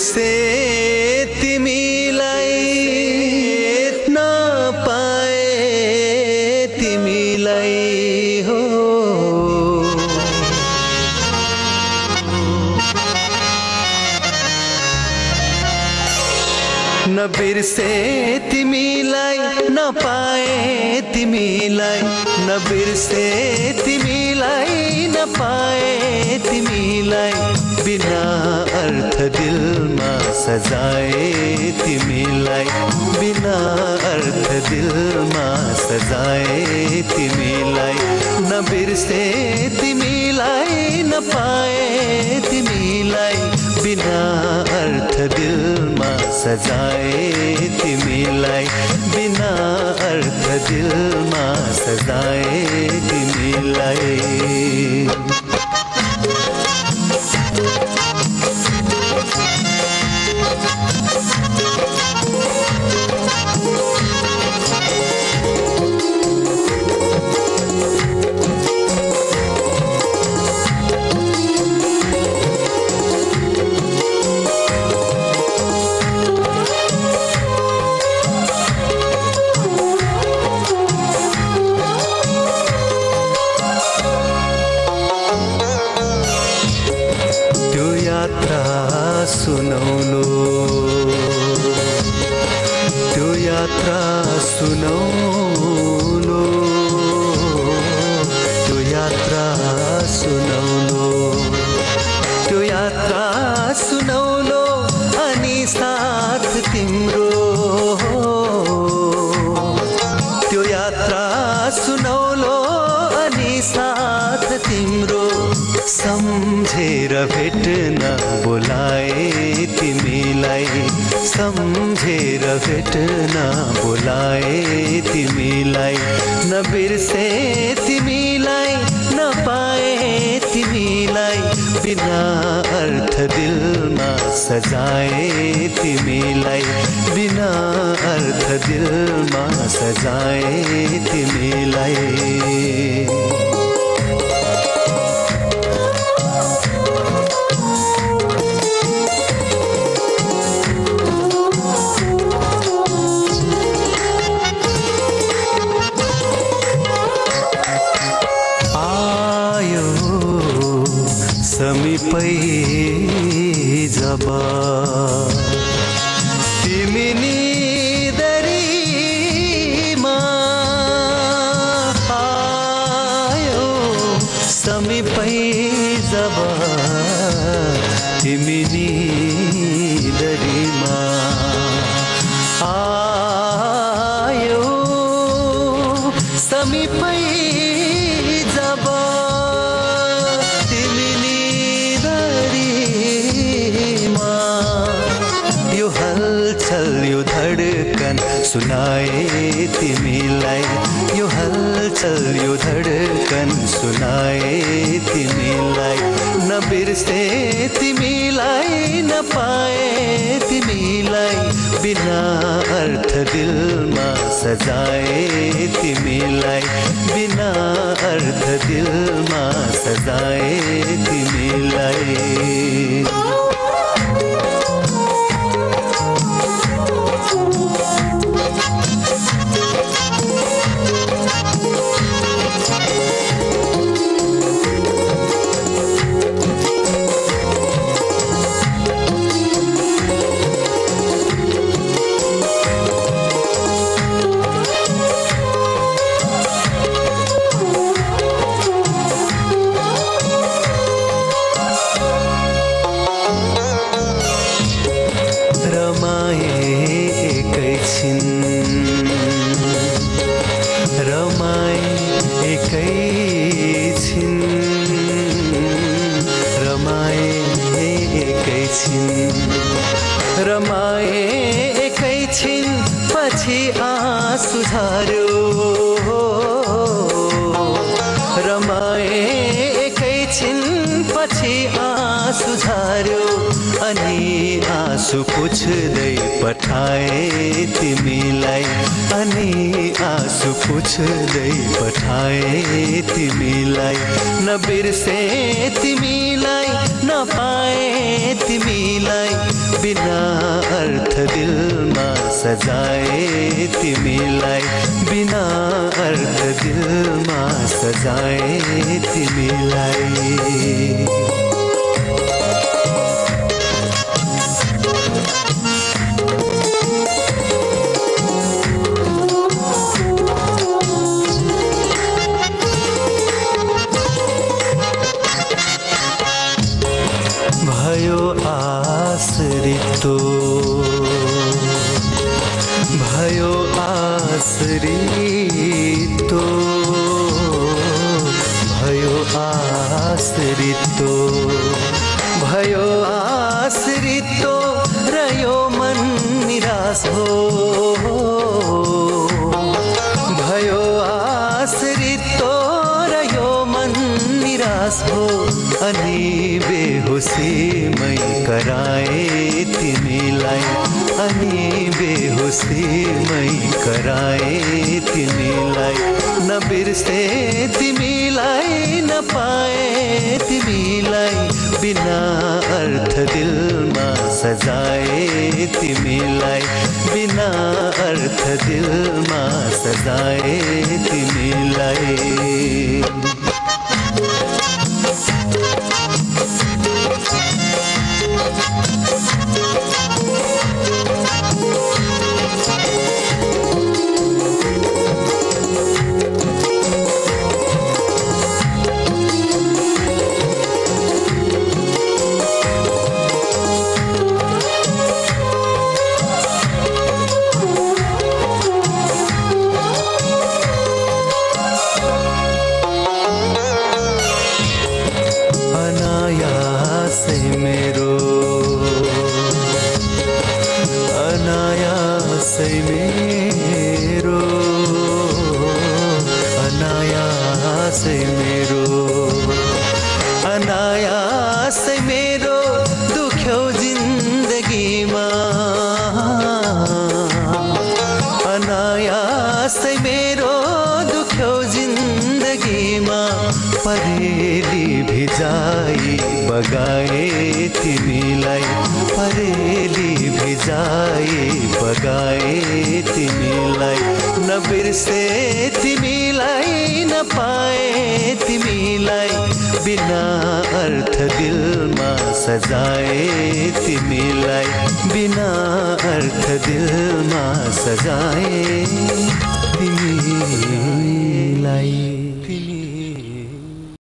say नबिर्से तिमीलाई नपाए तिमीलाई नबिर्से तिमीलाई नपाए तिमीलाई बिना अर्थ दिलमा सजाए तिमीलाई बिना अर्थ दिलमा सजाए तिमीलाई नबिर्से तिमीलाई नपाए तिमीलाई बिना अर्थ दिलमा सजाए तिमीलाई बिना अर्थ दिल दिलमा सजाए तिमीलाई सम्झेर भेट्न बोलाए तिमीलाई। सम्झेर भेट्न बोलाए तिमीलाई। नबिर्से तिमीलाई नपाए तिमीलाई। बिना अर्थ दिलमा सजाए तिमीलाई। बिना अर्थ दिलमा सजाए तिमीलाई। समीपै जब तिमी निदरीमा आयो समीपै जब तिमी सुनाए तिमीलाई। यो हलचल यो धडकन सुनाए तिमीलाई। नबिर्से तिमीलाई नपाए तिमीलाई। बिना अर्थ दिलमा सजाए तिमीलाई। बिना अर्थ दिलमा सजाए तिमीलाई। एकैछिन पछि आँसु झर्यो रमाए एकैछिन पछि आँसु अनि आँसु पुछ्दै पठाए तिमीलाई। अनि आँसु पुछ्दै पठाए तिमीलाई। नबिर्से तिमीलाई। नपाए तिमीलाई बिना अर्थ दिलमा सजाए तिमीलाई बिना अर्थ दिलमा सजाए तिमीलाई आश्रितो भयो आश्रितो भयो आश्रितो र यो मन निराश हो। भयो आश्रितो र यो मन निराश हो। अनि बेहोसीमै कराए बेहोसीमै कराए तिमीलाई नबिर्से तिमीलाई पाए तिमीलाई बिना अर्थ दिलमा सजाए तिमीलाई बिना अर्थ दिलमा सजाए। अनायासै मेरो। अनायास मेरो दुख्यौ जिन्दगीमा। अनायासै मेरो दुख्यौ जिन्दगीमा। परेली भिजाई बगाए तिमीलाई। परेली भिजाई बगाए तिमीलाई। नबिर्से तिमीलाई नपाए तिमीलाई बिना अर्थ दिलमा सजाए तिमीलाई बिना अर्थ दिलमा सजाए तिमीलाई